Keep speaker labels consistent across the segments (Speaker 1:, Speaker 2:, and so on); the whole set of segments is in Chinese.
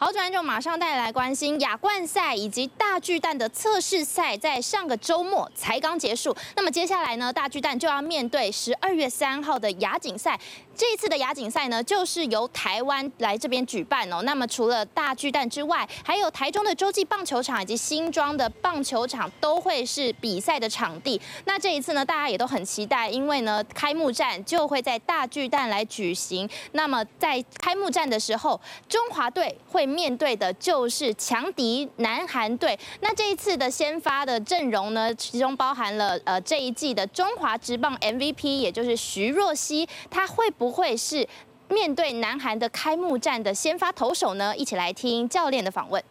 Speaker 1: 好转就马上带来关心亚冠赛以及大巨蛋的测试赛，在上个周末才刚结束。那么接下来呢，大巨蛋就要面对十二月三号的亚锦赛。这一次的亚锦赛呢，就是由台湾来这边举办哦。那么除了大巨蛋之外，还有台中的洲际棒球场以及新庄的棒球场都会是比赛的场地。那这一次呢，大家也都很期待，因为呢，开幕战就会在大巨蛋来举行。那么在开幕战的时候，中华队会面对的就是强敌南韩队。那这一次的先发的阵容呢，其中包含了呃这一季的中华职棒 MVP，也就是徐若曦，他会不不会是面对南韩的开幕战的先发投手呢？一起来听教练的访问。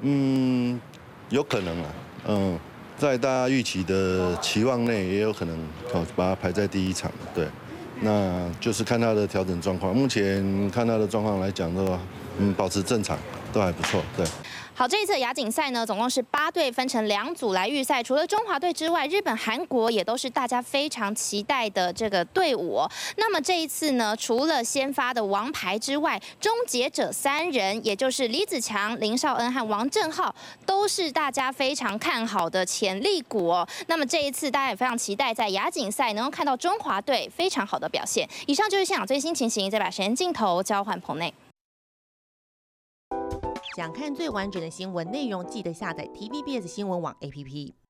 Speaker 2: 嗯，有可能啊，嗯，在大家预期的期望内，也有可能哦，把它排在第一场，对，那就是看他的调整状况。目前看他的状况来讲的话，嗯，保持正常都还不错，对。
Speaker 1: 好，这一次亚锦赛呢，总共是八队分成两组来预赛。除了中华队之外，日本、韩国也都是大家非常期待的这个队伍。那么这一次呢，除了先发的王牌之外，终结者三人，也就是李子强、林少恩和王正浩，都是大家非常看好的潜力股哦。那么这一次大家也非常期待在亚锦赛能够看到中华队非常好的表现。以上就是现场最新情形，再把时间镜头交换棚内。
Speaker 3: 想看最完整的新闻内容，记得下载 TVBS 新闻网 APP。